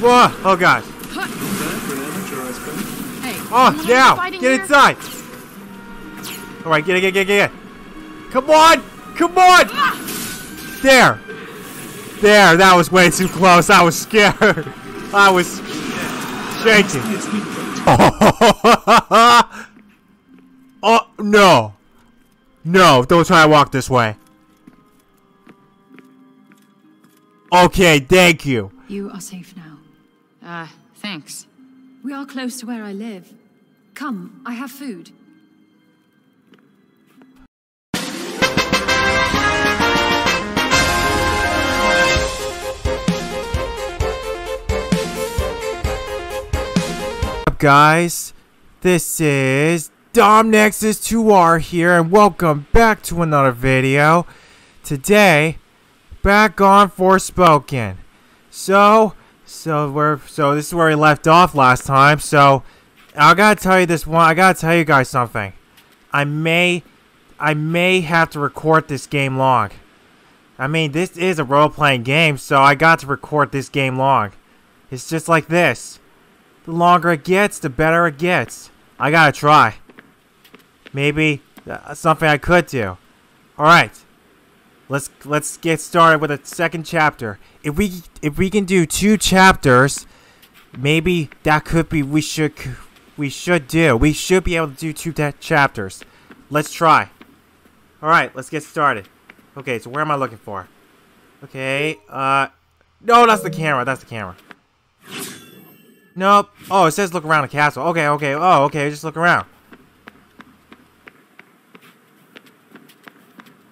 Whoa! Oh god. Huh. Not bad for an amateur, I suppose. Hey. Oh, now! Get here? inside! Alright, get it, get it, get it, get it. Come on! Come on! There! There, that was way too close. I was scared. I was shaking. Oh, no. No, don't try to walk this way. Okay, thank you. You are safe now. Uh, thanks. We are close to where I live. Come, I have food. up, guys? This is Dom Nexus 2R here, and welcome back to another video. Today, back on Forspoken. So, so we're so this is where we left off last time. So, I gotta tell you this one. I gotta tell you guys something. I may, I may have to record this game long. I mean, this is a role-playing game, so I got to record this game long. It's just like this. The longer it gets, the better it gets. I gotta try. Maybe uh, something I could do. All right, let's let's get started with the second chapter. If we if we can do two chapters, maybe that could be we should we should do. We should be able to do two chapters. Let's try. All right, let's get started. Okay, so where am I looking for? Okay, uh, no, that's the camera. That's the camera. Nope. Oh, it says look around the castle. Okay, okay. Oh, okay. Just look around.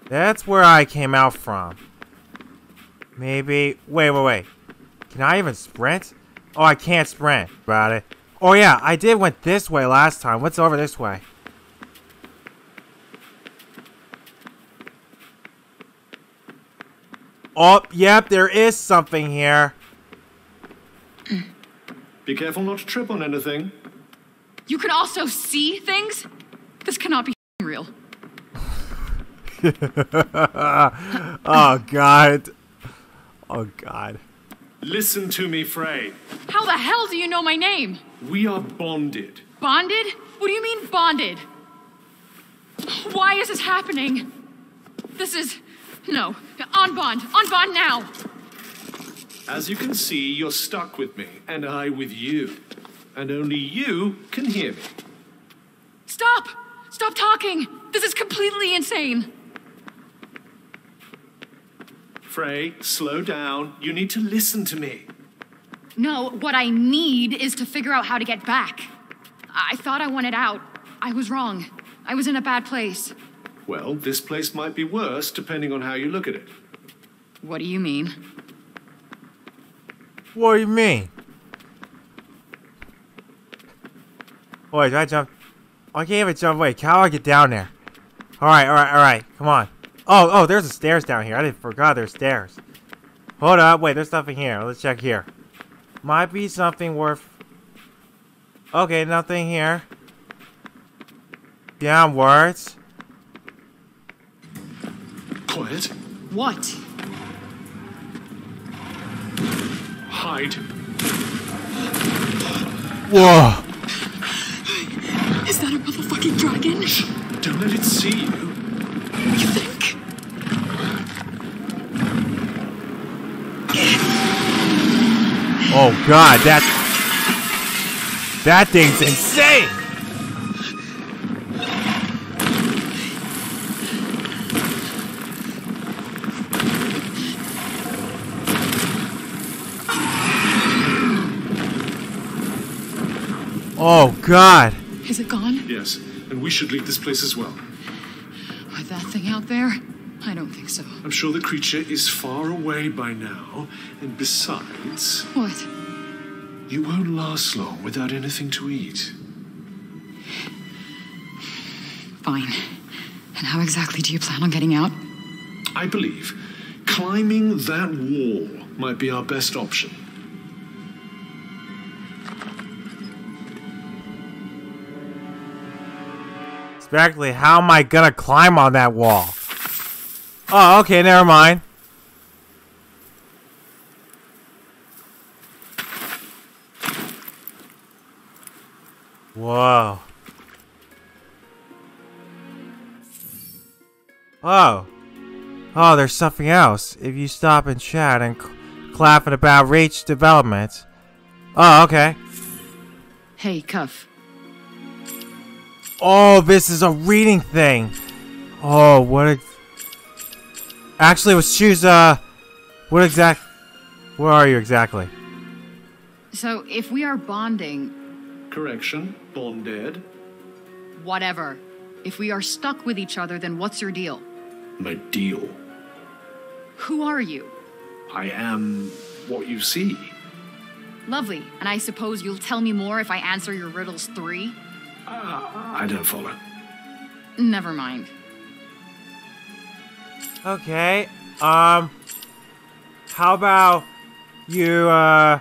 That's where I came out from. Maybe. Wait, wait, wait. Can I even sprint? Oh, I can't sprint. About it. Oh, yeah. I did went this way last time. What's over this way? Oh, yep. There is something here. Be careful not to trip on anything. You can also see things? This cannot be real. Oh, God. Oh, God. Listen to me, Frey. How the hell do you know my name? We are bonded. Bonded? What do you mean bonded? Why is this happening? This is. No. On bond. On bond now. As you can see, you're stuck with me, and I with you. And only you can hear me. Stop! Stop talking! This is completely insane! Frey, slow down. You need to listen to me. No, what I need is to figure out how to get back. I thought I wanted out. I was wrong. I was in a bad place. Well, this place might be worse depending on how you look at it. What do you mean? What do you mean? Wait, did I jump? Oh, I can't even jump. Wait, how do I get down there? Alright, alright, alright. Come on. Oh, oh, there's the stairs down here. I didn't forgot there's stairs. Hold up. Wait, there's something here. Let's check here. Might be something worth... Okay, nothing here. Downwards. Quiet. What? Hide. Whoa. Is that a motherfucking dragon? Shh. Don't let it see you. You think? Oh god, that... That thing's insane! Oh god. Is it gone? Yes, and we should leave this place as well. With that thing out there? I don't think so. I'm sure the creature is far away by now, and besides, What? you won't last long without anything to eat. Fine. And how exactly do you plan on getting out? I believe climbing that wall might be our best option. Exactly, how am I gonna climb on that wall? Oh, okay, never mind. Whoa. Oh. Oh, there's something else. If you stop and chat and cl clap it about reach development. Oh, okay. Hey, Cuff. Oh, this is a reading thing. Oh, what a Actually, let's choose, uh... What exact... Where are you exactly? So, if we are bonding, Correction, bonded. whatever. If we are stuck with each other, then what's your deal? My deal. Who are you? I am what you see. Lovely. And I suppose you'll tell me more if I answer your riddles three? I don't follow. Never mind. Okay, um... How about you, uh...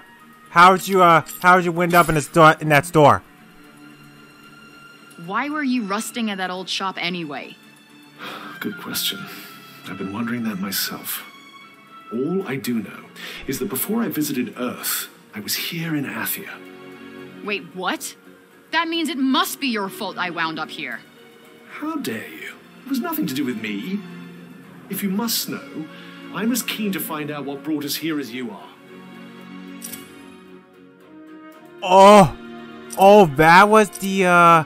How'd you, uh... How'd you wind up in, this door, in that store? Why were you rusting at that old shop anyway? Good question. I've been wondering that myself. All I do know is that before I visited Earth, I was here in Athia. Wait, what? That means it must be your fault I wound up here. How dare you? It was nothing to do with me. If you must know, I'm as keen to find out what brought us here as you are. Oh! Oh, that was the, uh...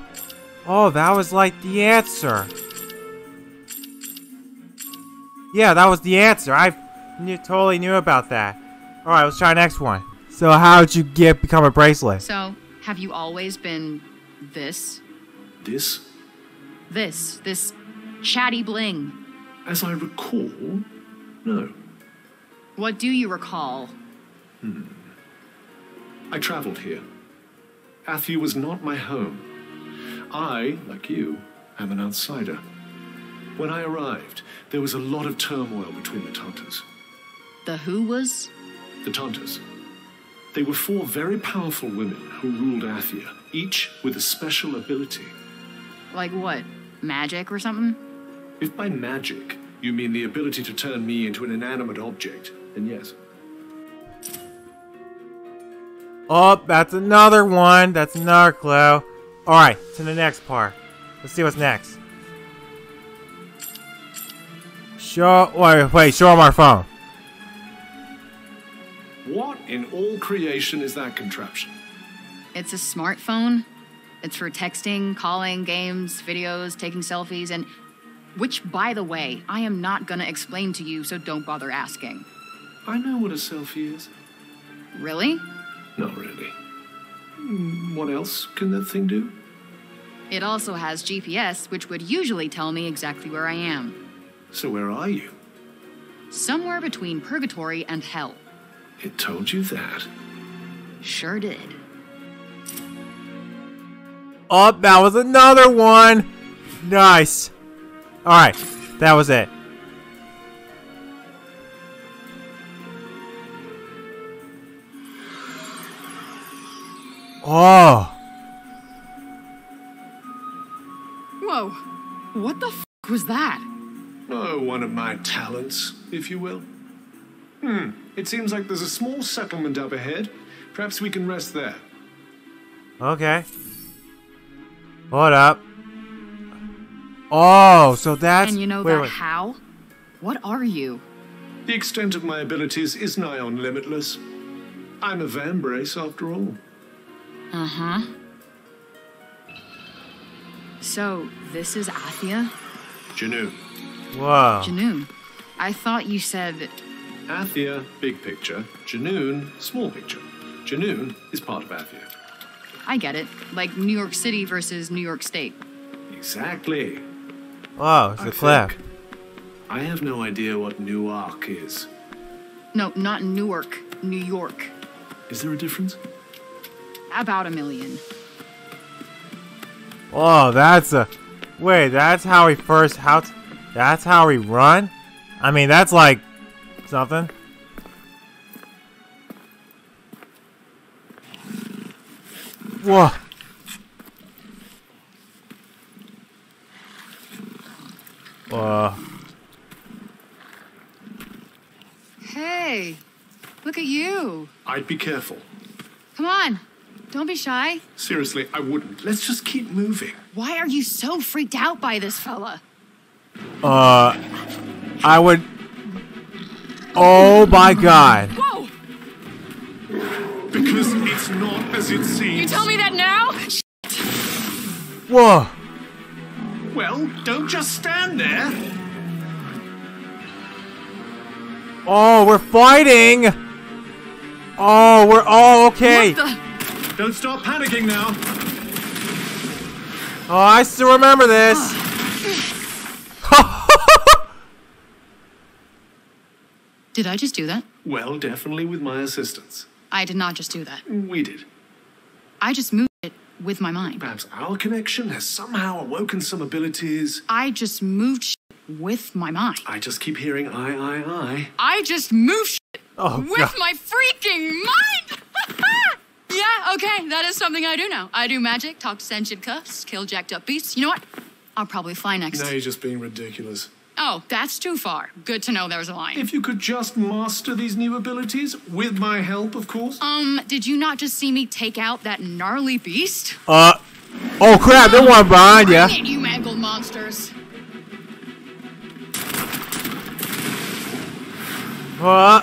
Oh, that was like the answer. Yeah, that was the answer. I knew, totally knew about that. Alright, let's try next one. So how'd you get become a bracelet? So, have you always been this? This, This, this chatty bling. As I recall, no. What do you recall? Hmm. I traveled here. Athia was not my home. I, like you, am an outsider. When I arrived, there was a lot of turmoil between the Tantas. The who was? The Tantas. They were four very powerful women who ruled Athia, each with a special ability. Like what? Magic or something? If by magic you mean the ability to turn me into an inanimate object, then yes. Oh, that's another one. That's another clue. Alright, to the next part. Let's see what's next. Show wait, wait, show him our phone. What in all creation is that contraption? It's a smartphone. It's for texting, calling, games, videos, taking selfies, and which, by the way, I am not gonna explain to you, so don't bother asking. I know what a selfie is. Really? Not really. Hmm, What else can that thing do? It also has GPS, which would usually tell me exactly where I am. So where are you? Somewhere between purgatory and hell. It told you that. Sure did. Oh, that was another one. Nice. Alright, that was it. Oh. Whoa. What the f was that? Oh, one of my talents, if you will. Hmm, it seems like there's a small settlement up ahead. Perhaps we can rest there. Okay. Hold up. Oh, so that's. and you know wait, that wait. how? What are you? The extent of my abilities is nigh on limitless. I'm a Vambrace, after all. Uh huh. So, this is Athia? Janu. Wow. Junoon. I thought you said. Athia, big picture. Junoon, small picture. Junoon is part of Athia. I get it. Like New York City versus New York State. Exactly. Whoa, it's I a clip. think. I have no idea what Newark is. No, not Newark, New York. Is there a difference? About a million. Oh, that's a. Wait, that's how he first. How? That's how he run? I mean, that's like something. Whoa. Whoa. Hey, look at you. I'd be careful. Come on. Don't be shy. Seriously, I wouldn't. Let's just keep moving. Why are you so freaked out by this fella? Uh, I would. Oh my god. Whoa! Because it's not as it seems. You tell me that now? Whoa. Well, don't just stand there. Oh, we're fighting. Oh, we're all okay. What the? Don't start panicking now. Oh, I still remember this. Ah. Did I just do that? Well, definitely with my assistance. I did not just do that. We did. I just moved it with my mind. Perhaps our connection has somehow awoken some abilities. I just moved shit with my mind. I just keep hearing I, I, I. I just moved shit Oh, with God. my freaking mind. yeah, okay, that is something I do now. I do magic, talk to sentient cuffs, kill jacked up beasts. You know what? I'll probably fly next. Now you're just being ridiculous. Oh, that's too far. Good to know there's a line. If you could just master these new abilities, with my help, of course. um, did you not just see me take out that gnarly beast? Uh. Oh crap! There's one behind Bring you. it, you mangled monsters. Uh.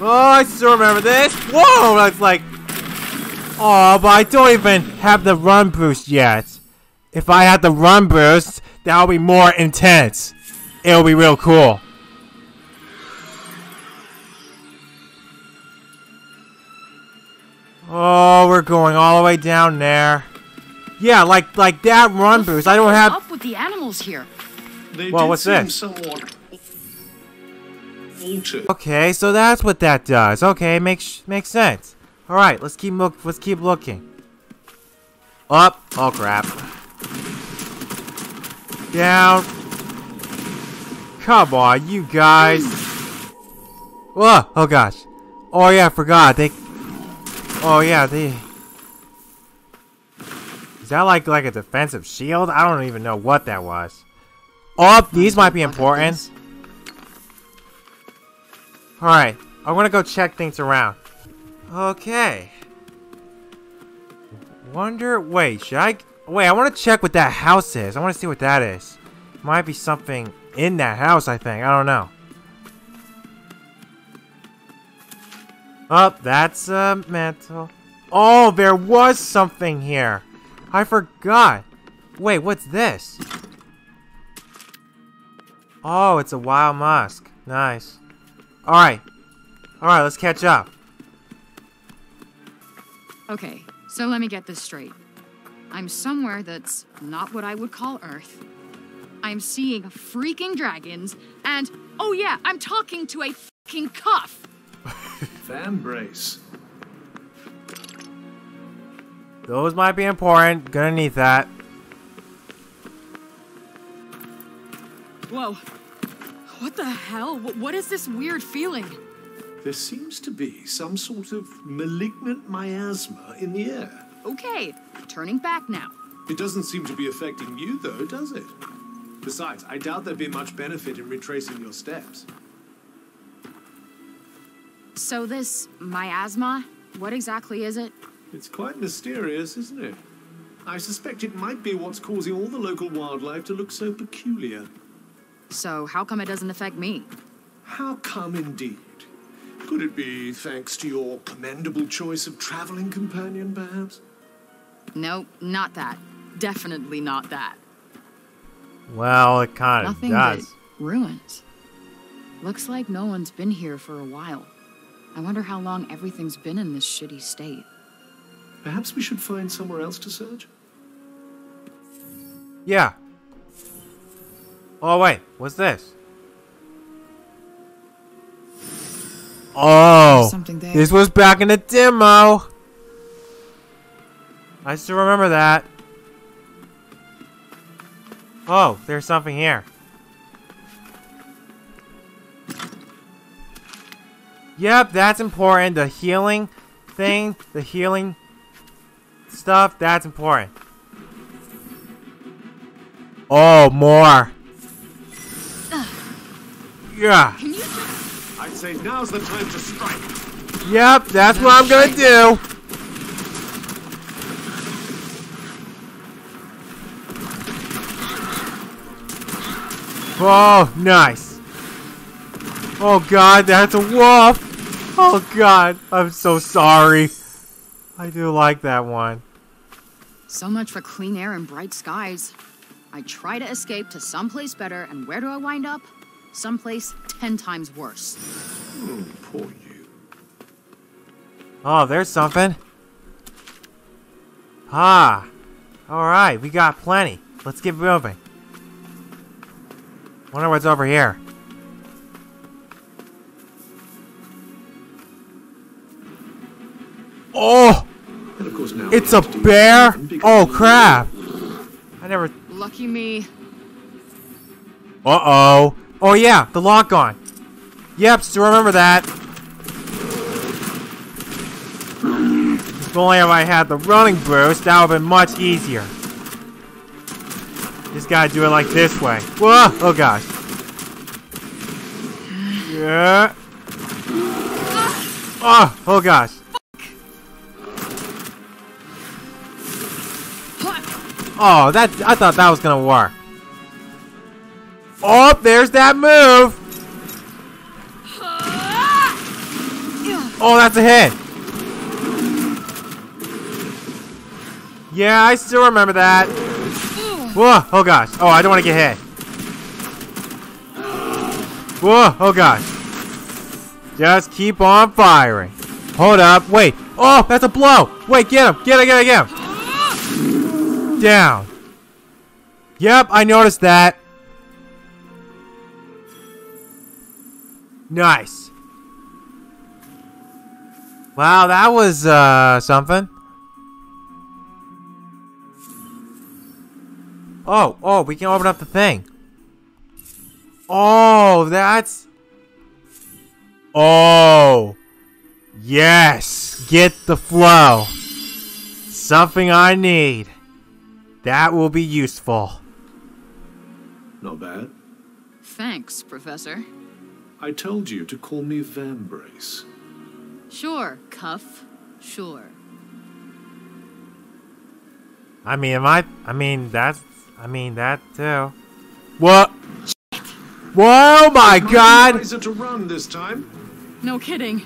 Oh, I still remember this. Whoa! That's like. Oh, but I don't even have the run boost yet. If I had the run boost, that would be more intense. It'll be real cool. Oh, we're going all the way down there. Yeah, like like that run boost. I don't have. up with the animals here? They Well, what's seem this? Okay, so that's what that does. Okay, makes makes sense. All right, let's keep look. Let's keep looking. Up. Oh crap. Down. Come on, you guys. Whoa! Oh gosh. Oh yeah, I forgot. They. Oh yeah, they. Is that like like a defensive shield? I don't even know what that was. Oh, these might be important. Alright, I'm gonna go check things around. Okay. Wonder, wait, should I, wait, I wanna check what that house is. I wanna see what that is. Might be something in that house, I think. I don't know. Oh, that's a mantle. Oh, there was something here. I forgot. Wait, what's this? Oh, it's a wild musk. Nice. Alright. Alright, let's catch up. Okay, so let me get this straight. I'm somewhere that's not what I would call Earth. I'm seeing freaking dragons, and oh yeah, I'm talking to a fucking cuff. Vambrace. Those might be important. Gonna need that. Whoa. What the hell? Wh- What is this weird feeling? There seems to be some sort of malignant miasma in the air. Okay, turning back now. It doesn't seem to be affecting you, though, does it? Besides, I doubt there'd be much benefit in retracing your steps. So, this miasma, what exactly is it? It's quite mysterious, isn't it? I suspect it might be what's causing all the local wildlife to look so peculiar. So, how come it doesn't affect me? How come, indeed? Could it be thanks to your commendable choice of traveling companion, perhaps? Nope, not that. Definitely not that. Well, it kind of Nothing does. but ruins. Looks like no one's been here for a while. I wonder how long everything's been in this shitty state. Perhaps we should find somewhere else to search? Yeah. Oh, wait. What's this? Oh. something there. This was back in the demo. I still remember that. Oh, there's something here. Yep, that's important. The healing thing, the healing stuff, that's important. Oh, more. Yeah. Can you I'd say now's the time to strike. Yep, that's what I'm gonna do. Oh, nice. Oh god, that's a wolf. Oh god, I'm so sorry. I do like that one. So much for clean air and bright skies. I try to escape to someplace better, and where do I wind up? Someplace ten times worse. Oh, poor you. Oh, there's something. Ah. Alright, we got plenty. Let's get moving. Wonder what's over here. Oh! And of course now It's a have to do bear? Oh crap! I never. Lucky me. Uh oh. Oh yeah, the lock on. Yep, still remember that. If only if I had the running boost, that would have been much easier. Just gotta do it like this way. Whoa! Oh gosh. Yeah. Oh, oh gosh. Oh, that I thought that was gonna work. Oh, there's that move. Oh, that's a hit. Yeah, I still remember that. Whoa, oh gosh. Oh, I don't want to get hit. Whoa, oh gosh. Just keep on firing. Hold up, wait. Oh, that's a blow. Wait, get him, get him, get him, get him. Down. Yep, I noticed that. Nice. Wow, that was uh something. Oh, oh, we can open up the thing. Oh, that's Oh. Yes, get the flow. Something I need. That will be useful. Not bad. Thanks, Professor. I told you to call me Vambrace. Sure, Cuff. Sure. I mean, am I? I mean, that's. I mean, that too. What? Whoa, my God! Wiser to run this time. No kidding.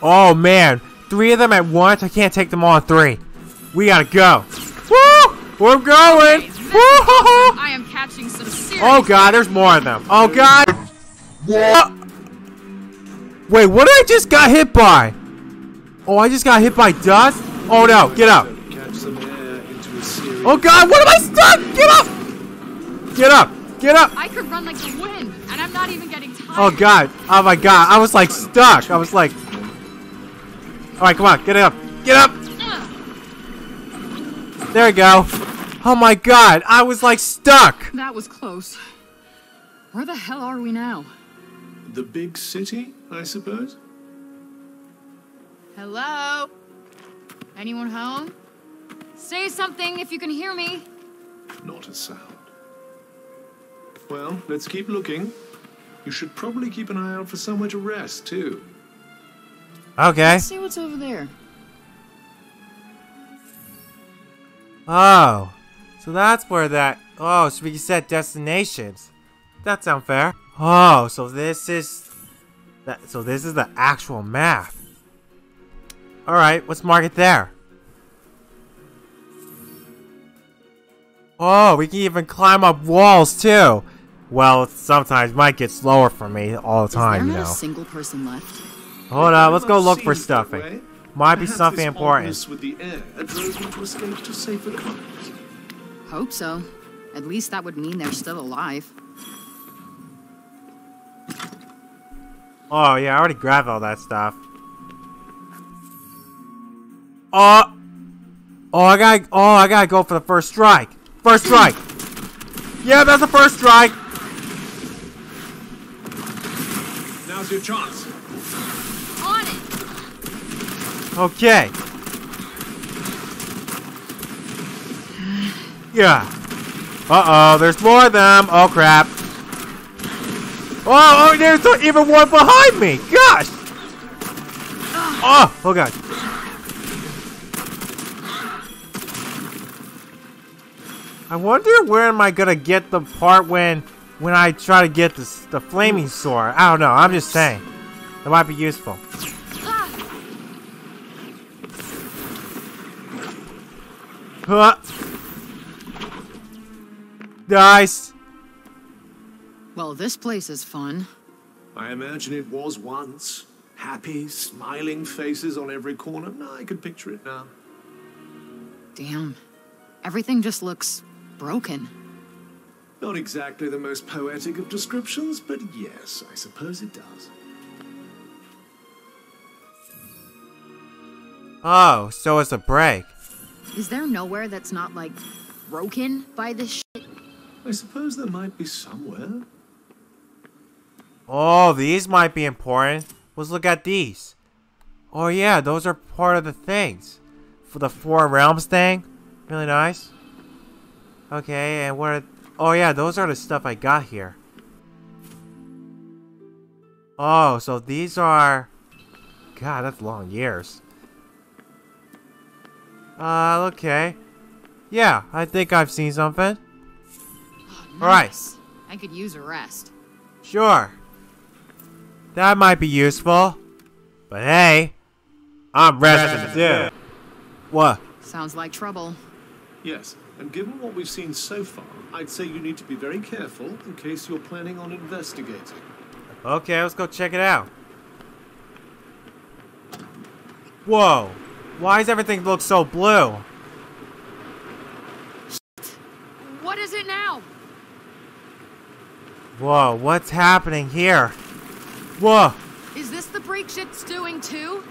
Oh man, three of them at once. I can't take them all three. We gotta go. Woo! We're going. Hey, Woo! I am catching some serious. Oh God, there's more of them. Oh God. What? Wait, what did I just got hit by? Oh, I just got hit by dust. Oh no, get up. Catch some air into a series. Oh God, what am I stuck? Get up! Get up! Get up! I could run like the wind, and I'm not even getting tired. Oh God! Oh my God! I was like stuck. I was like. All right, come on, get up, get up. There we go. Oh my God! I was like stuck. That was close. Where the hell are we now? The big city, I suppose? Hello? Anyone home? Say something if you can hear me. Not a sound. Well, let's keep looking. You should probably keep an eye out for somewhere to rest, too. Okay. Let's see what's over there. Oh, so that's where that. Oh, so we can set destinations. That sounds fair. Oh, so this is that. So this is the actual map. All right, let's mark it there. Oh, we can even climb up walls too. Well, sometimes might get slower for me all the Is there time, you not a single person left? Hold on, let's go look for it stuffing. way. Might be Perhaps something important. with the air drove me to escape to safer climes. Hope so. At least that would mean they're still alive. Oh yeah, I already grabbed all that stuff. Oh, oh, I got, oh, I gotta go for the first strike. First strike. Yeah, that's the first strike. Now's your chance. On it! Okay. Yeah. Uh oh, there's more of them. Oh crap. Oh, oh, there's even one behind me. Gosh. Oh, oh god. I wonder where am I gonna get the part when when I try to get this, the flaming sword. I don't know. I'm just saying. It might be useful. Huh. Nice. Well, this place is fun. I imagine it was once. Happy, smiling faces on every corner. No, I can picture it now. Damn. Everything just looks broken. Not exactly the most poetic of descriptions, but yes, I suppose it does. Oh, so it's a break. Is there nowhere that's not, like, broken by this shit? I suppose there might be somewhere. Oh, these might be important. Let's look at these. Oh yeah, those are part of the things. For the Four Realms thing. Really nice. Okay, and what are... Oh yeah, those are the stuff I got here. Oh, so these are... God, that's long years. Uh, okay. Yeah, I think I've seen something. Oh, Alright. nice. I could use a rest. Sure. That might be useful. But hey, I'm resting too. What? Sounds like trouble. Yes, and given what we've seen so far, I'd say you need to be very careful in case you're planning on investigating. Okay, let's go check it out. Whoa. Why does everything look so blue? What is it now? Whoa, what's happening here? Whoa. Is this the break shit's doing too?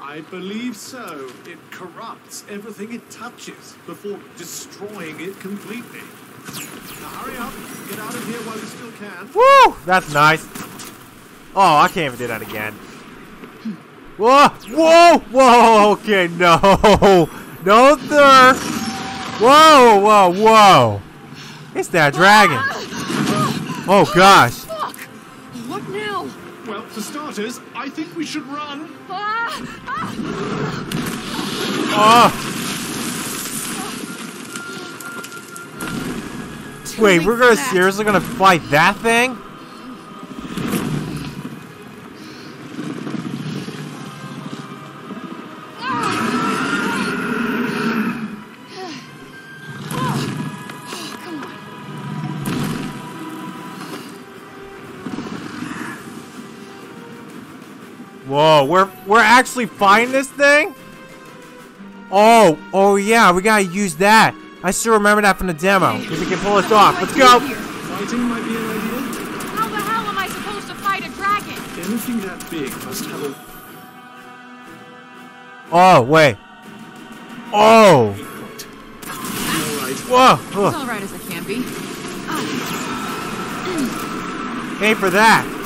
I believe so. It corrupts everything it touches before destroying it completely. Now hurry up, get out of here while you still can. Woo! That's nice. Oh, I can't even do that again. Whoa! Whoa! Whoa! Okay, no! No, sir! Whoa! Whoa! Whoa! It's that dragon! Oh gosh! Fuck! What now? Well, for starters, I think we should run. Ah! Wait, we're gonna seriously gonna fight that thing? Whoa, we're we're actually fighting this thing? Oh, oh yeah, we gotta use that. I still remember that from the demo. If we can pull this off. Let's go! Fighting might be an idea. How the hell am I supposed to fight a dragon? Anything that big must have a Oh, wait. Oh! point. Whoa! It's all right as it can be. Ain't for that.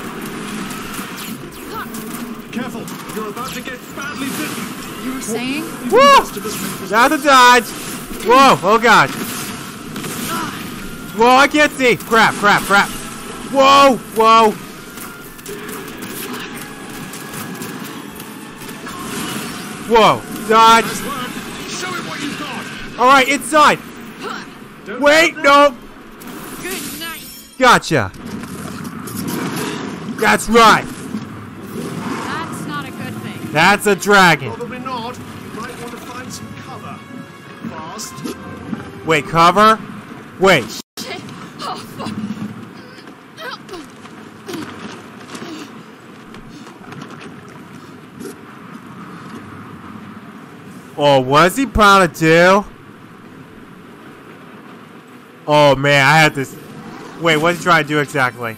Careful. You're about to get badly bitten. You were saying? Woo! Most of us make mistakes. Not to dodge. Whoa! Oh god. Whoa! I can't see. Crap! Crap! Crap! Whoa! Whoa! Whoa! Dodge! Nice work. Show him what you've got. All right, inside. Don't Wait! No! Good night. Gotcha. That's right. That's not a good thing. That's a dragon. Probably not. You might want to find some cover. Fast. Wait, cover? Wait. Oh, fuck. Oh, what's he trying to do? Oh man, I had this. Wait, what's he trying to do exactly?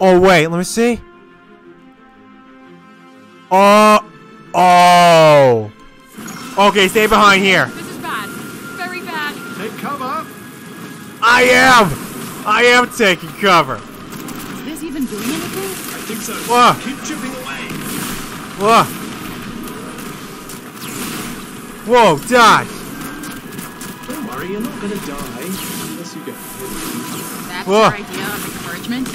Oh wait, let me see. Oh, oh. Okay, stay behind here. This is bad. Very bad. Take cover. I am. I am taking cover. Is this even doing anything? I think so. Whoa. Keep chipping away. Whoa. Whoa, dodge. Don't worry, you're not going to die unless you get hit. That's Whoa. your idea of encouragement?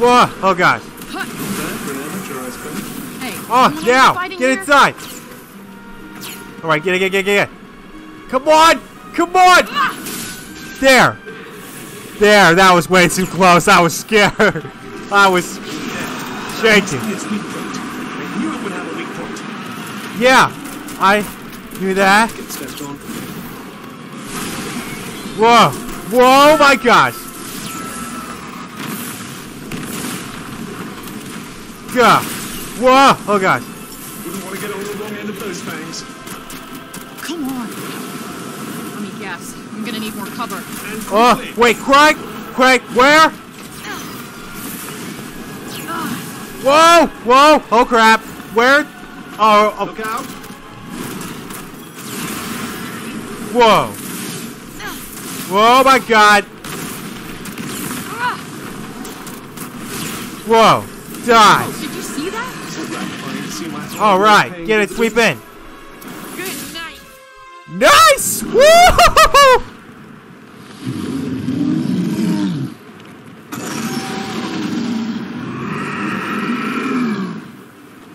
Whoa! Oh gosh! Not bad for an amateur, I suppose. Hey, Oh, you wanna now! Get here? inside! Alright, get it, get it, get it, get it. Come on! Come on! Ah! There! There, that was way too close. I was scared. I was shaking. Its weak point. I knew it would have a weak point. Yeah, I knew that. Get stepped on. Whoa! Whoa, oh my gosh! God! Whoa! Oh gosh! Wouldn't want to get on the wrong end of those fangs. Come on. Let me guess. I'm gonna need more cover. And Oh, quickly. wait, Craig! Craig, where? Whoa! Whoa! Oh crap! Where? Oh, oh Look out. whoa! Whoa, my god! Whoa! Die! Oh, All right, get it, sweep in. Good night. Nice! Woo!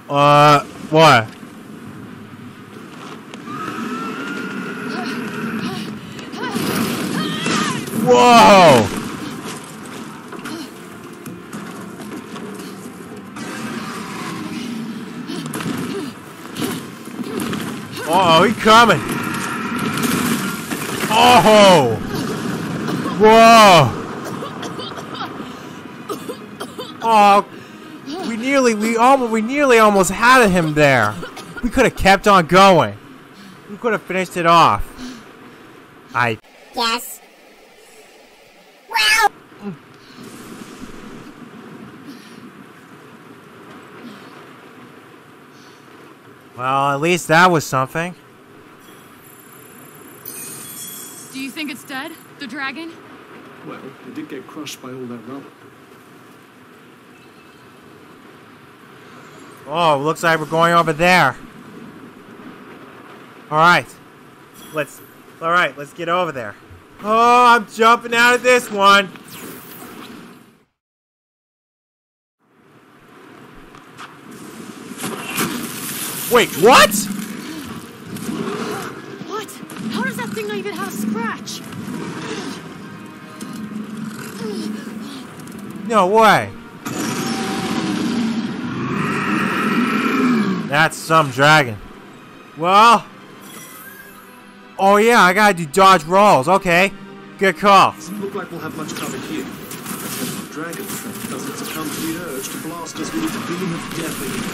Uh, what? Whoa! Uh oh, he coming! Oh! Whoa! Oh, we nearly, we almost, we nearly almost had him there. We could have kept on going. We could have finished it off. I. Yes. Wow. Well, at least that was something. Do you think it's dead? The dragon? Well, it did get crushed by all that rubble. Oh, looks like we're going over there. All right, let's. All right, let's get over there. Oh, I'm jumping out of this one. Wait, what? What? How does that thing not even have a scratch? No way. That's some dragon. Well. Oh yeah, I gotta do dodge rolls. Okay, good call. Doesn't look like we'll have much cover here. Let's hope dragon friend doesn't succumb to the urge to blast us with its beam of death again.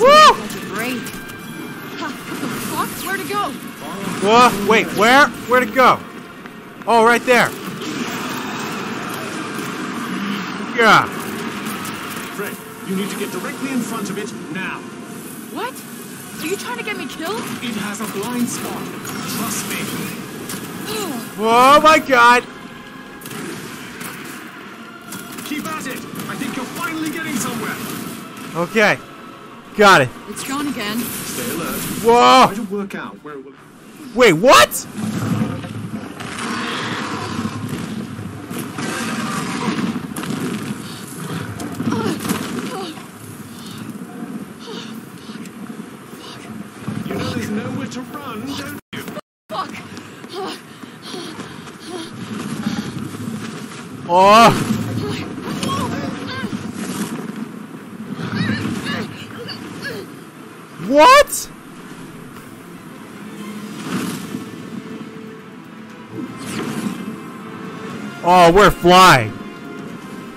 Woo! Such a break. Huh, what the fuck? Where to go? Whoa, wait, where? Where to go? Oh, right there. Yeah. Frey, you need to get directly in front of it now. What? Are you trying to get me killed? It has a blind spot. Trust me. Oh my god. Finally getting somewhere. Okay. Got it. It's gone again. Stay alert. Whoa. Try to work out where it will. Wait, what? You know there's nowhere to run, don't you? Fuck. Oh. What? Oh, we're flying.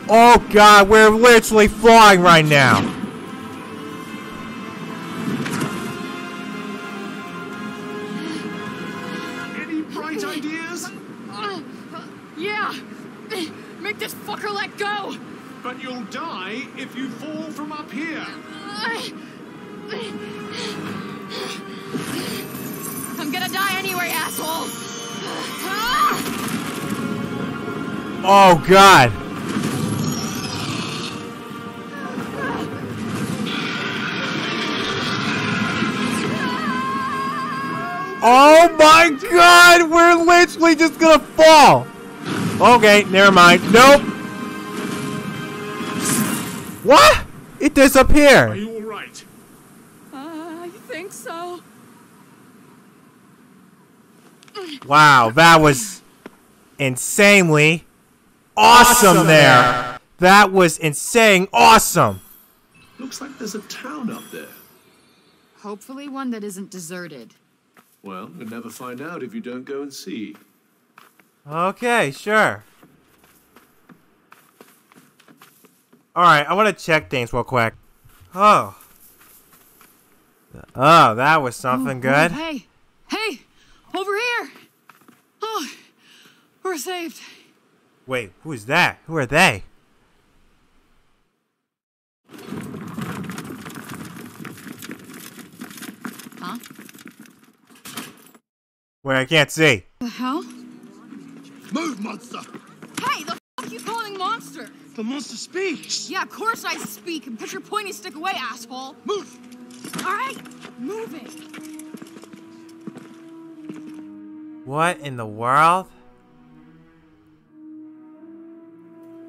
Oh god, we're literally flying right now. God. Oh my god, we're literally just gonna fall. Okay, never mind. Nope. What? It disappeared. Are disappeared. you all right? Uh, I think so. Wow, that was insanely awesome there. That was insane awesome. Looks like there's a town up there. Hopefully, one that isn't deserted. Well, you'll never find out if you don't go and see. Okay, sure. Alright, I want to check things real quick. Oh. Oh, that was something Oh, good. Hey, hey, over here. Oh, we're saved. Wait, who's that? Who are they? Huh? Wait, I can't see. The hell? Move, monster! Hey, the fuck you calling monster? The monster speaks! Yeah, of course I speak. And put your pointy stick away, asshole. Move! All right, moving. What in the world?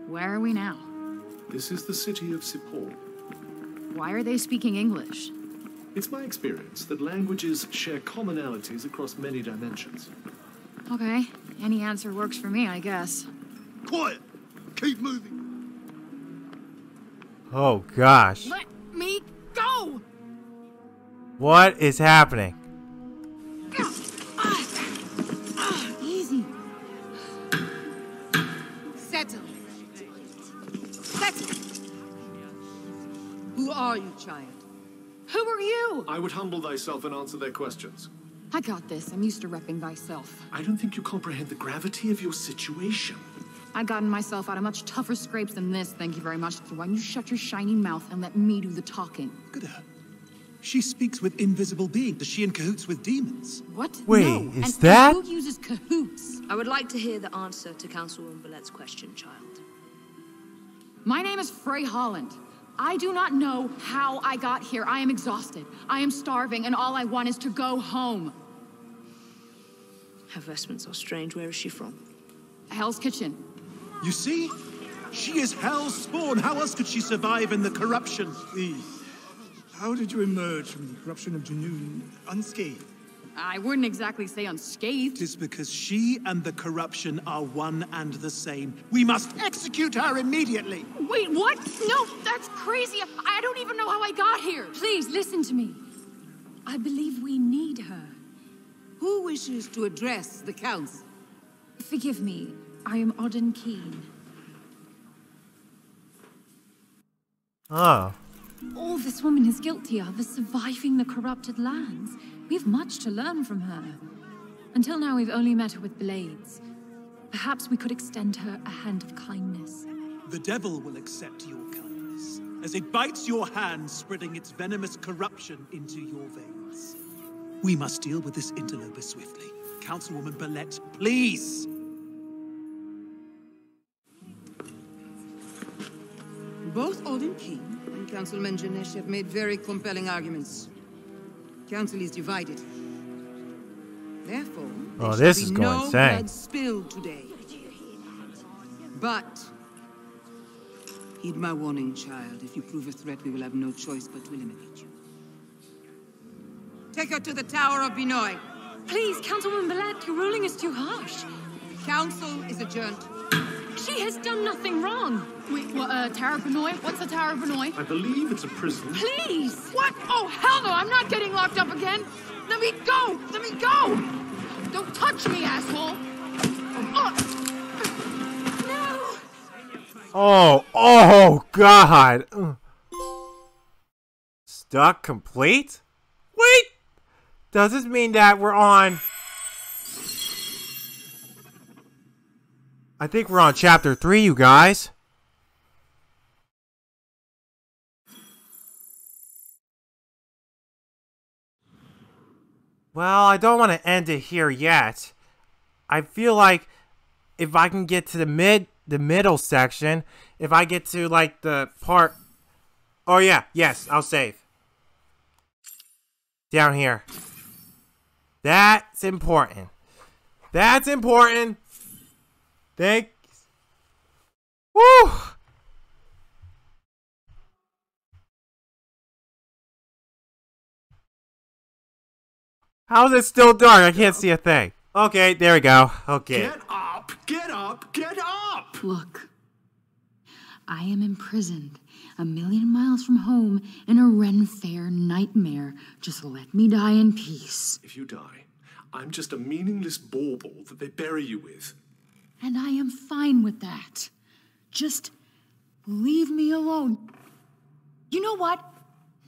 Where are we now? This is the city of Cipal. Why are they speaking English? It's my experience that languages share commonalities across many dimensions. Okay, any answer works for me, I guess. Quiet! Keep moving! Oh gosh. Let me go! What is happening? Are you, child? Who are you? I would humble thyself and answer their questions. I got this. I'm used to repping thyself. I don't think you comprehend the gravity of your situation. I've gotten myself out of much tougher scrapes than this, thank you very much. So why don't you shut your shiny mouth and let me do the talking? Look at her. She speaks with invisible beings. Is she in cahoots with demons? What? Wait, no. is and, and that- who uses cahoots? I would like to hear the answer to Councilwoman Billet's question, child. My name is Frey Holland. I do not know how I got here. I am exhausted. I am starving, and all I want is to go home. Her vestments are strange. Where is she from? Hell's Kitchen. You see? She is hell's spawn. How else could she survive in the corruption? Please. How did you emerge from the corruption of Junoon unscathed? I wouldn't exactly say unscathed. It is because she and the corruption are one and the same. We must execute her immediately. Wait, what? No, that's crazy. I don't even know how I got here. Please listen to me. I believe we need her. Who wishes to address the council? Forgive me. I am Auden Keen. Oh. Ah. All this woman is guilty of is surviving the corrupted lands. We have much to learn from her. Until now, we've only met her with blades. Perhaps we could extend her a hand of kindness. The devil will accept your kindness as it bites your hand, spreading its venomous corruption into your veins. We must deal with this interloper swiftly. Councilwoman Billette, please! Both Auden Keen and Councilman Janesh have made very compelling arguments. Council is divided. Therefore, oh, there Oh, this is going no insane. blood spilled today. But heed my warning, child. If you prove a threat, we will have no choice but to eliminate you. Take her to the Tower of Binoy. Please, Councilwoman Billette, your ruling is too harsh. Council is adjourned. She has done nothing wrong. Wait, what, uh, Tower Benoit? What's a Tower Benoit? I believe it's a prison. Please! What? Oh, hell no, I'm not getting locked up again. Let me go! Let me go! Don't touch me, asshole! Uh, No! Oh, oh, God. Stuck complete? Wait! Does this mean that we're on... I think we're on chapter 3, you guys. Well, I don't want to end it here yet. I feel like if I can get to the mid the middle section, if I get to like the part Oh yeah, yes, I'll save. Down here. That's important. That's important. Thanks. Woo! How is it still dark? I can't see a thing. Okay, there we go. Okay. Get up! Get up! Get up! Look. I am imprisoned a million miles from home in a Ren Fair nightmare. Just let me die in peace. If you die, I'm just a meaningless bauble that they bury you with. And I am fine with that. Just leave me alone. You know what?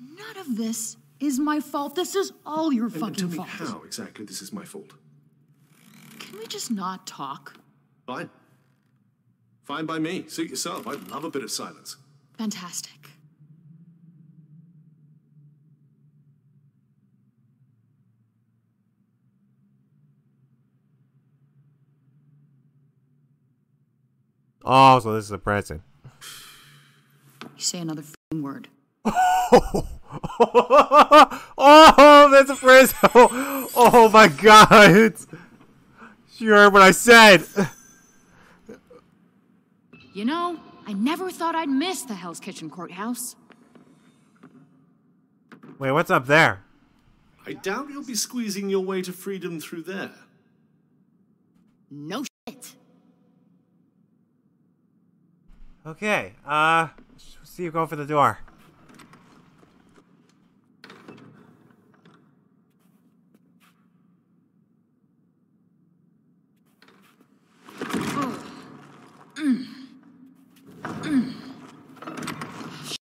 None of this is my fault. This is all your And fucking tell me fault. how exactly this is my fault. Can we just not talk? Fine. Fine by me. Suit yourself. I'd love a bit of silence. Fantastic. Oh, so this is a present. You say another fing word. oh, that's a prison. Oh, my god. You heard what I said. You know, I never thought I'd miss the Hell's Kitchen courthouse. Wait, what's up there? I doubt you'll be squeezing your way to freedom through there. No shit. Okay, uh, see you go for the door.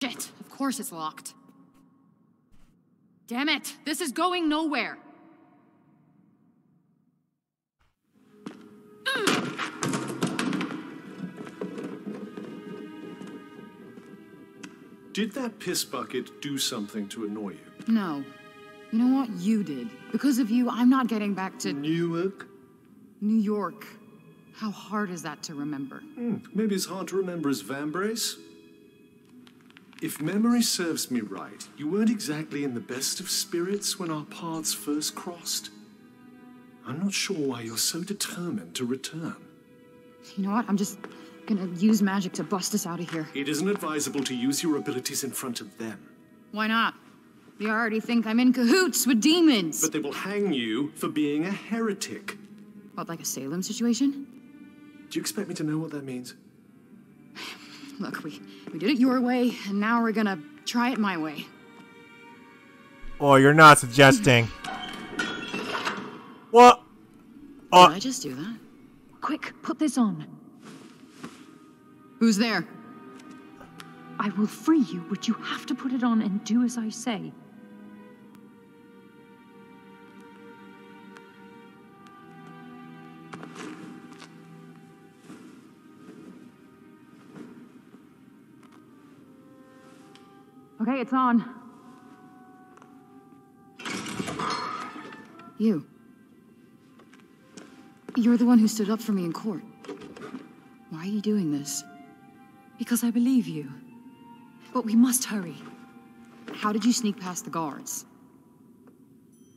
Shit, of course it's locked. Damn it, this is going nowhere. Did that piss bucket do something to annoy you? No. You know what? You did. Because of you, I'm not getting back to Newark? New York. How hard is that to remember? Hmm, maybe it's hard to remember as Vambrace? If memory serves me right, you weren't exactly in the best of spirits when our paths first crossed. I'm not sure why you're so determined to return. You know what? I'm just gonna use magic to bust us out of here. It isn't advisable to use your abilities in front of them, Why not? They already think I'm in cahoots with demons. but they will hang you for being a heretic. What, like a Salem situation? Do you expect me to know what that means? Look, we, we did it your way, and now we're gonna try it my way. Oh, you're not suggesting. What? Oh, uh, Did I just do that? Quick, put this on. Who's there? I will free you, but you have to put it on and do as I say. Okay, it's on. You. You're the one who stood up for me in court. Why are you doing this? Because I believe you. But we must hurry. How did you sneak past the guards?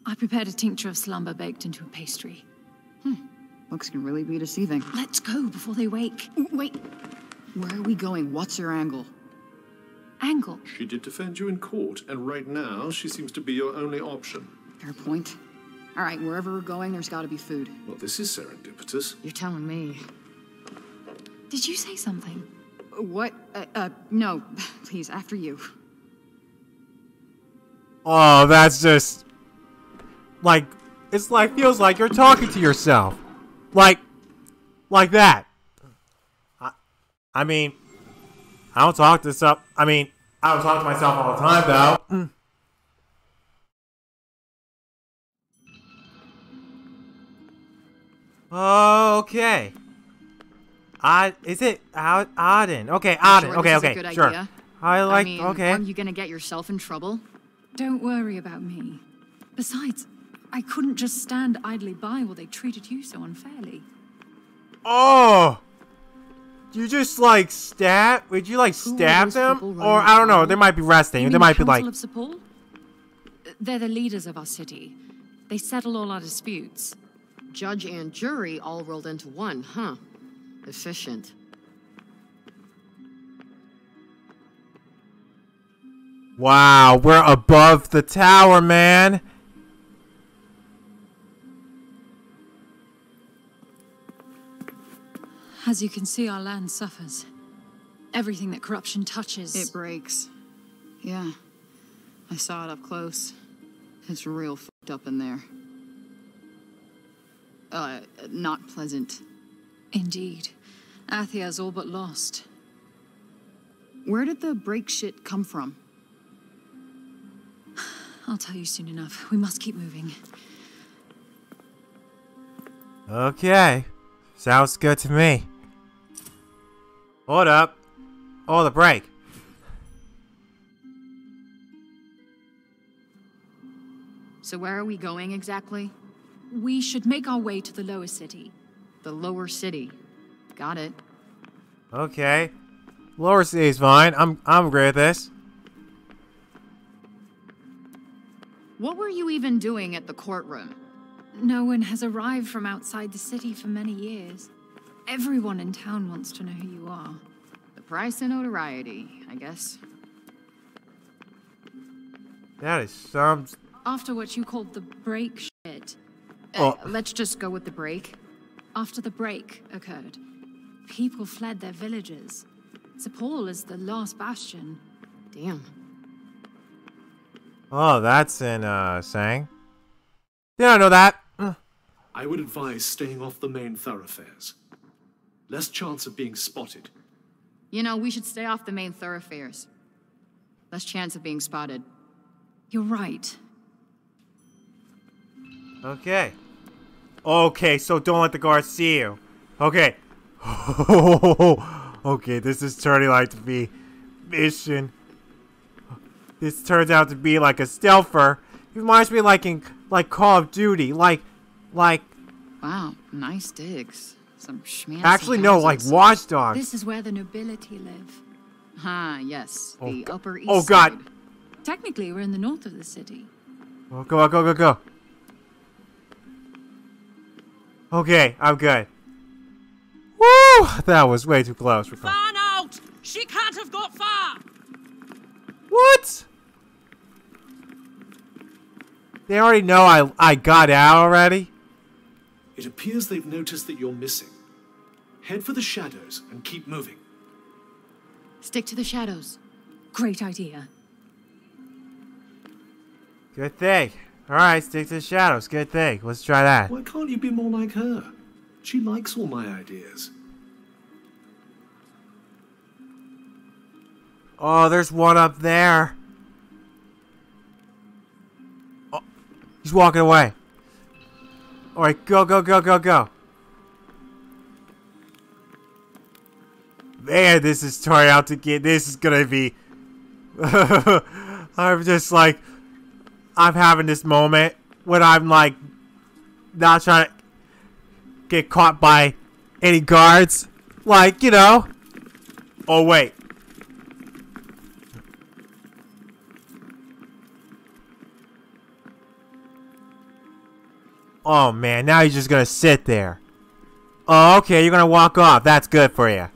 I prepared a tincture of slumber baked into a pastry. Hmm. Looks can really be deceiving. Let's go before they wake. Wait, where are we going? What's your angle? Angle. She did defend you in court, and right now she seems to be your only option. Fair point. All right, wherever we're going, there's got to be food. Well, this is serendipitous. You're telling me. Did you say something? What? Uh, uh no. Please, after you. oh, that's just like it's like feels like you're talking to yourself, like like that. I, I mean, I don't talk to stuff. I mean, I don't talk to myself all the time though. Mm. Okay. Odd, is it Od- Odin? Okay, Odin. Sure okay, this is a okay, sure. idea? I like. I mean, okay. aren't you gonna get yourself in trouble? Don't worry about me. Besides, I couldn't just stand idly by while they treated you so unfairly. Oh! You just like stab? Would you like Who stab them? Or I don't know. They might be resting. You they might the be like. Council of Cipal? They're the leaders of our city. They settle all our disputes. Judge and jury all rolled into one, huh? Efficient. Wow, we're above the tower, man. As you can see, our land suffers. Everything that corruption touches... It breaks. Yeah. I saw it up close. It's real fucked up in there. Uh, not pleasant. Indeed. Athia's all but lost. Where did the break shit come from? I'll tell you soon enough. We must keep moving. Okay. Sounds good to me. Hold up. Oh, the break. So where are we going exactly? We should make our way to the lower city. The lower city. Got it. Okay. Lower city's fine. I'm I'm great with this. What were you even doing at the courtroom? No one has arrived from outside the city for many years. Everyone in town wants to know who you are. The price of notoriety, I guess. That is some. After what you called the break shit. Uh, Oh. let's just go with the break. After the break occurred, people fled their villages. Cipal is the last bastion. Damn. Oh, that's in uh saying. Yeah, I know that. Uh, I would advise staying off the main thoroughfares. Less chance of being spotted. You know, we should stay off the main thoroughfares. Less chance of being spotted. You're right. Okay. Okay, so don't let the guards see you. Okay. okay, this is turning out to be mission. This turns out to be like a stealther. It reminds me like in like Call of Duty, like like Wow, nice digs. Some schmancy actually no, like houses. Watch Dogs. This is where the nobility live. Ah, yes. Oh, the Upper East oh, God. Side. Technically, we're in the north of the city. Oh, go go go go. Okay, I'm good. Woo! That was way too close. for com- out! She can't have got far! What? They already know I I got out already. It appears they've noticed that you're missing. Head for the shadows and keep moving. Stick to the shadows. Great idea. Good thing. All right, stick to the shadows. Good thing. Let's try that. Why can't you be more like her? She likes all my ideas. Oh, there's one up there. Oh, he's walking away. All right, go go go go go. Man, this is turning out to get. This is gonna be. I'm just like, I'm having this moment when I'm like, not trying to get caught by any guards. Like, you know. Oh wait. Oh man, now you're just gonna sit there. Oh, okay, you're gonna walk off. That's good for you.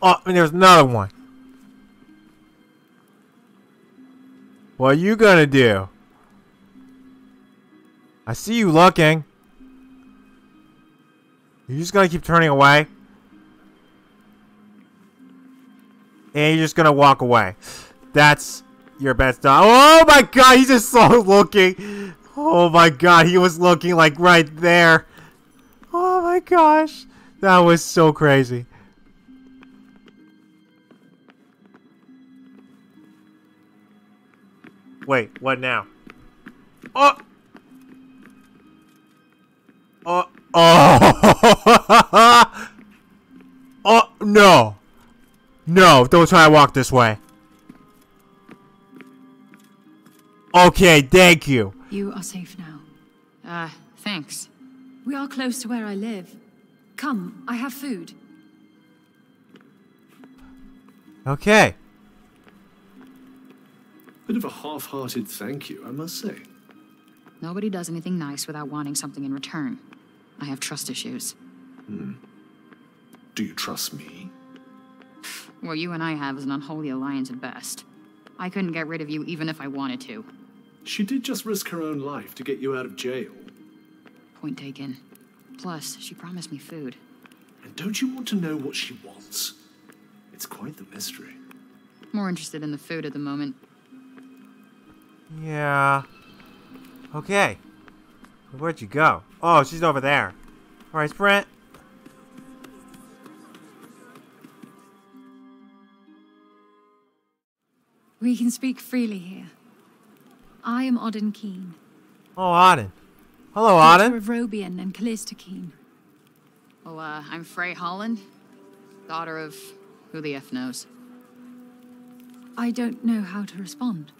Oh, and there's another one. What are you gonna do? I see you looking. You're just gonna keep turning away? And you're just gonna walk away. That's your best dog. Oh my god, he just saw looking. Oh my god, he was looking like right there. Oh my gosh. That was so crazy. Wait, what now? Oh! Oh! Oh! oh, no! No, don't try to walk this way. Okay, thank you. You are safe now. Uh, thanks. We are close to where I live. Come, I have food. Okay. Bit of a half-hearted thank you, I must say. Nobody does anything nice without wanting something in return. I have trust issues. Hmm. Do you trust me? What you and I have is an unholy alliance at best. I couldn't get rid of you even if I wanted to. She did just risk her own life to get you out of jail. Point taken. Plus, she promised me food. And don't you want to know what she wants? It's quite the mystery. More interested in the food at the moment. Yeah. Okay. Where'd you go? Oh, she's over there. Alright, Sprint. We can speak freely here. I am Auden Keen, Oh, Auden. Hello, daughter Auden. of Robian and Callista Keen. Oh, uh, I'm Frey Holland, daughter of who the F knows. I don't know how to respond.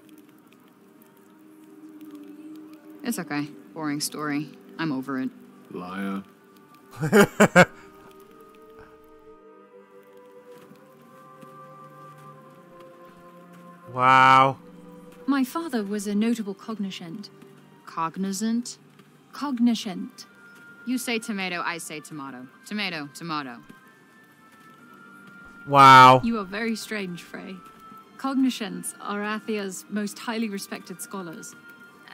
It's okay. Boring story. I'm over it. Liar. Wow. My father was a notable cognoscent. Cognizant? Cognoscent. You say tomato, I say tomato. Tomato, tomato. Wow. You are very strange, Frey. Cognoscents are Athia's most highly respected scholars.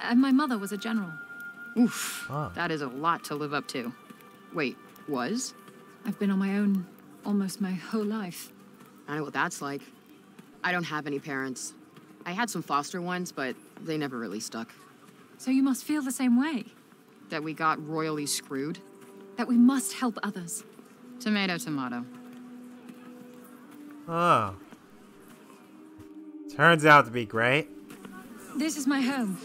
And my mother was a general. Oof. Oh. That is a lot to live up to. Wait, was? I've been on my own almost my whole life. I know what that's like. I don't have any parents. I had some foster ones, but they never really stuck. So you must feel the same way. That we got royally screwed? That we must help others. Tomato, tomato. Oh. Turns out to be great. This is my home.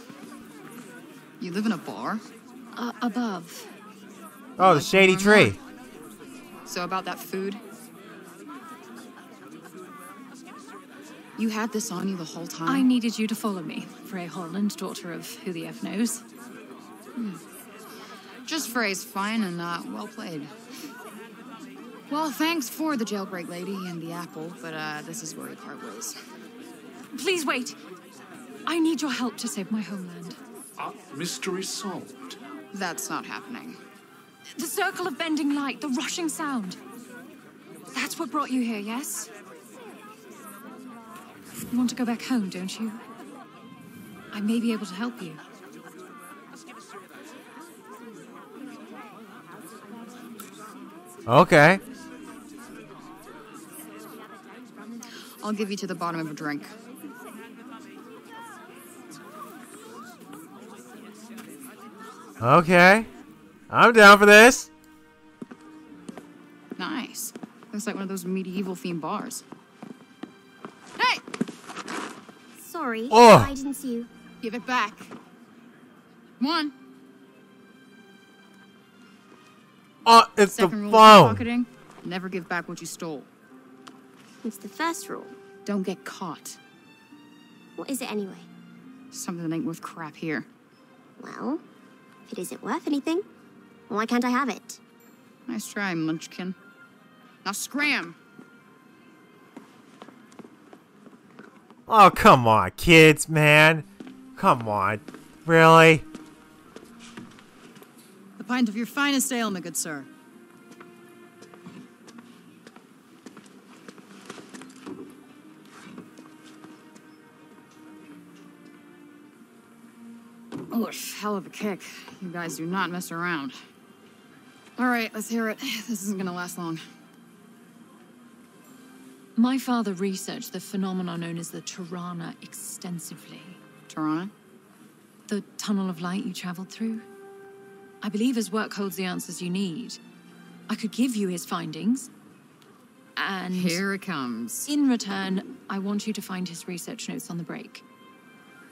You live in a bar? Uh, above. Oh, the shady tree. So about that food? You had this on you the whole time? I needed you to follow me, Frey Holland, daughter of who the F knows. Just phrase fine and uh, well played. Well, thanks for the jailbreak lady and the apple, but uh, this is where we part ways. Please wait. I need your help to save my homeland. Ah, mystery solved. That's not happening. The circle of bending light, the rushing sound. That's what brought you here, yes? You want to go back home, don't you? I may be able to help you. Okay. I'll give you to the bottom of a drink. Okay. I'm down for this. Nice. Looks like one of those medieval themed bars. Hey! Sorry, Oh. I didn't see you. Give it back. One. Oh, uh, it's Second the rule of phone. pickpocketing never give back what you stole. It's the first rule. Don't get caught. What is it anyway? Something that ain't worth crap here. Well, if it isn't worth anything, why can't I have it? Nice try, Munchkin. Now scram! Oh, come on, kids, man. Come on. Really? A pint of your finest ale, my good sir. Oh, Oof, hell of a kick. You guys do not mess around. All right, let's hear it. This isn't gonna last long. My father researched the phenomenon known as the Tirana extensively. Tirana? The tunnel of light you traveled through? I believe his work holds the answers you need. I could give you his findings. And Here it comes. in return, I want you to find his research notes on the break.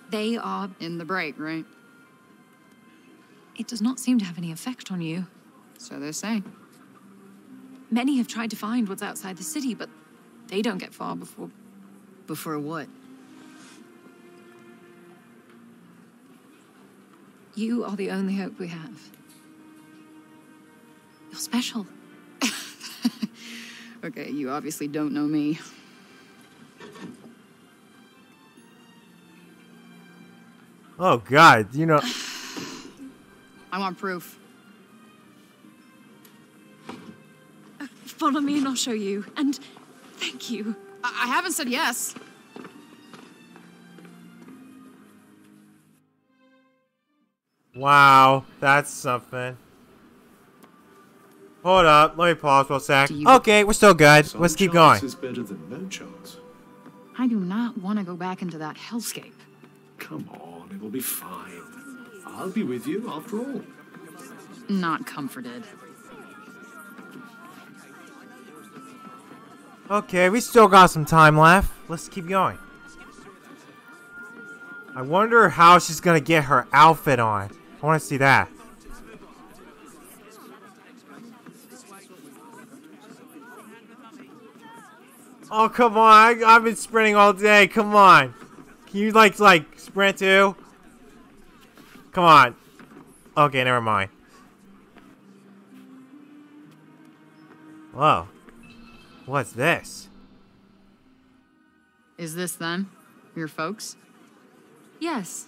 They are. In the break, right? It does not seem to have any effect on you. So they say. Many have tried to find what's outside the city, but they don't get far before. Before what? You are the only hope we have. You're special. Okay, you obviously don't know me. Oh, God. You know. I want proof. Follow me and I'll show you. And thank you. I, I haven't said yes. Wow. That's something. Hold up. Let me pause for a sec. Okay, we're still good. Some Let's keep going. is better than no chance. I do not want to go back into that hellscape. Come on, it'll be fine. I'll be with you after all. Not comforted. Okay, we still got some time left. Let's keep going. I wonder how she's gonna get her outfit on. I want to see that. Oh come on! I, I've been sprinting all day. Come on, can you like like sprint too? Come on. Okay, never mind. Whoa. What's this? Is this then Your folks? Yes.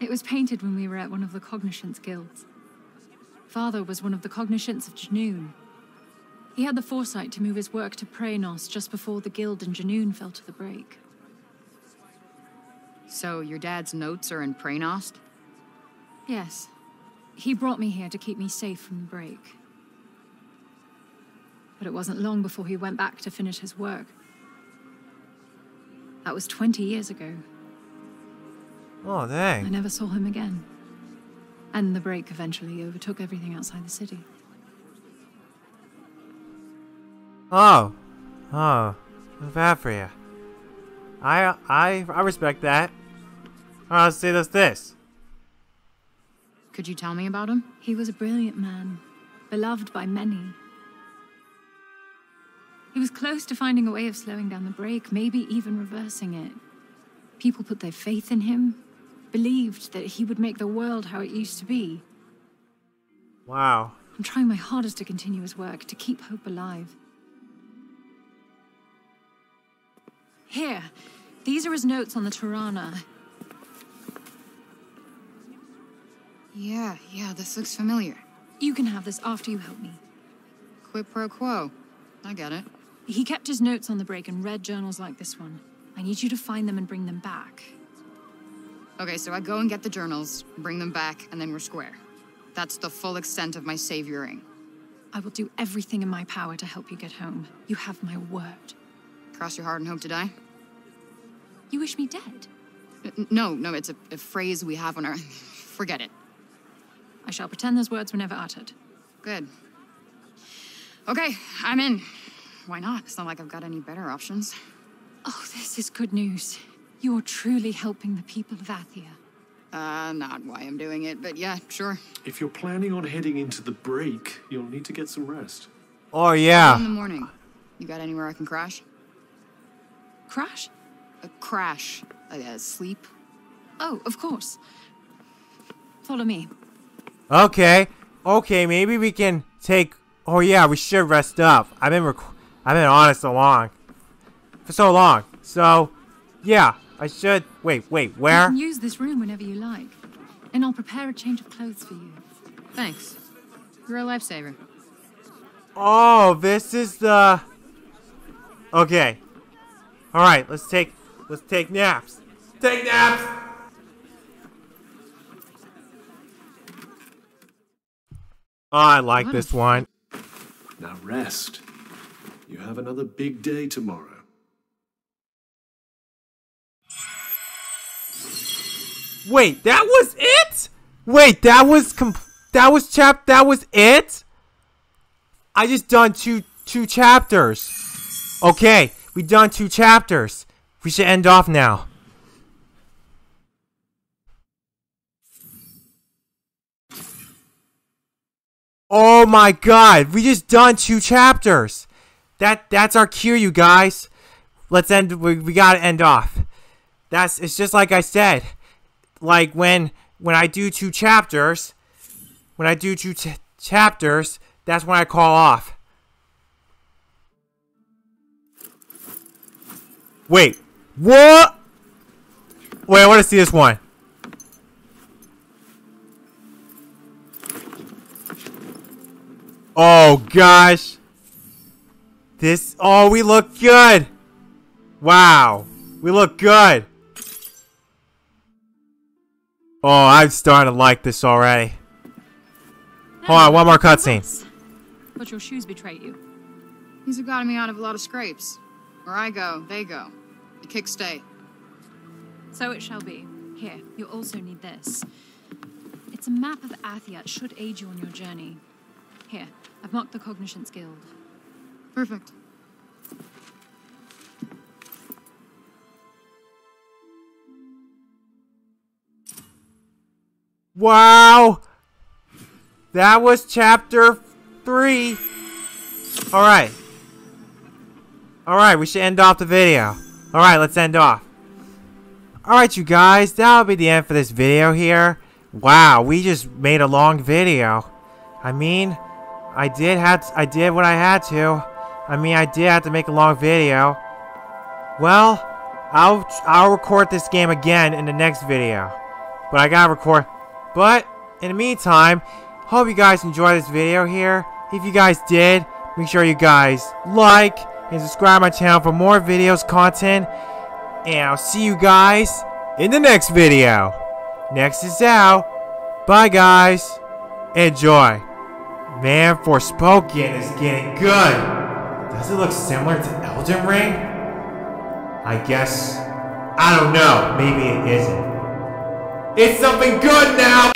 It was painted when we were at one of the Cognoscence guilds. Father was one of the Cognoscence of Junoon. He had the foresight to move his work to Praenost just before the guild in Junoon fell to the break. So your dad's notes are in Praenost? Yes. He brought me here to keep me safe from the break. But it wasn't long before he went back to finish his work. That was 20 years ago. Oh, dang. I never saw him again. And the break eventually overtook everything outside the city. Oh. Oh. Bad for you. I, I, I respect that. Alright, let's see this, this. Could you tell me about him? He was a brilliant man, beloved by many. He was close to finding a way of slowing down the break, maybe even reversing it. People put their faith in him, believed that he would make the world how it used to be. Wow. I'm trying my hardest to continue his work, to keep hope alive. Here, these are his notes on the Tirana. Yeah, yeah, this looks familiar. You can have this after you help me. Quid pro quo. I get it. He kept his notes on the break and read journals like this one. I need you to find them and bring them back. Okay, so I go and get the journals, bring them back, and then we're square. That's the full extent of my savioring. I will do everything in my power to help you get home. You have my word. Cross your heart and hope to die? You wish me dead? No, no, it's a, a phrase we have on our. Forget it. I shall pretend those words were never uttered. Good. Okay, I'm in. Why not? It's not like I've got any better options. Oh, this is good news. You're truly helping the people of Athia. Uh, not why I'm doing it, but yeah, sure. If you're planning on heading into the break, you'll need to get some rest. Oh, yeah. In the morning. You got anywhere I can crash? Crash? A crash. Uh, sleep? Oh, of course. Follow me. Okay. Okay, maybe we can take... Oh, yeah, we should rest up. I've been I've been on it so long. For so long. So, yeah, I should... Wait, wait, where? You can use this room whenever you like. And I'll prepare a change of clothes for you. Thanks. You're a lifesaver. Oh, this is the... Okay. Alright, let's take... Let's take naps. Take naps! Oh, I like What this one. Now rest. You have another big day tomorrow. Wait, that was it? Wait, that was comp- that was chap that was it? I just done two two chapters. Okay, we done two chapters. We should end off now. Oh my god, we just done two chapters. That that's our cue, you guys. Let's end we, we gotta end off. That's it's just like I said. Like when when I do two chapters, when I do two ch- chapters, that's when I call off. Wait, what? Wait, I want to see this one. Oh gosh. This oh we look good. Wow. We look good. Oh, I'm starting to like this already. Hold on, one more cutscene. but your shoes betray you. These have gotten me out of a lot of scrapes. Where I go, they go. The kicks stay. So it shall be. Here, you'll also need this. It's a map of Athia. It should aid you on your journey. Here, I've marked the Cognoscence Guild. Perfect. Wow! That was chapter three. Alright. Alright, we should end off the video. Alright, let's end off. Alright, you guys, that'll be the end for this video here. Wow, we just made a long video. I mean, I did have I did what I had to. I mean, I did have to make a long video. Well, I'll I'll record this game again in the next video. But I gotta record. But in the meantime, hope you guys enjoyed this video here. If you guys did, make sure you guys like and subscribe my channel for more videos, content. And I'll see you guys in the next video. Next is out. Bye guys. Enjoy. Man, Forspoken is getting good. Does it look similar to Elden Ring? I guess. I don't know. Maybe it isn't. It's something good now!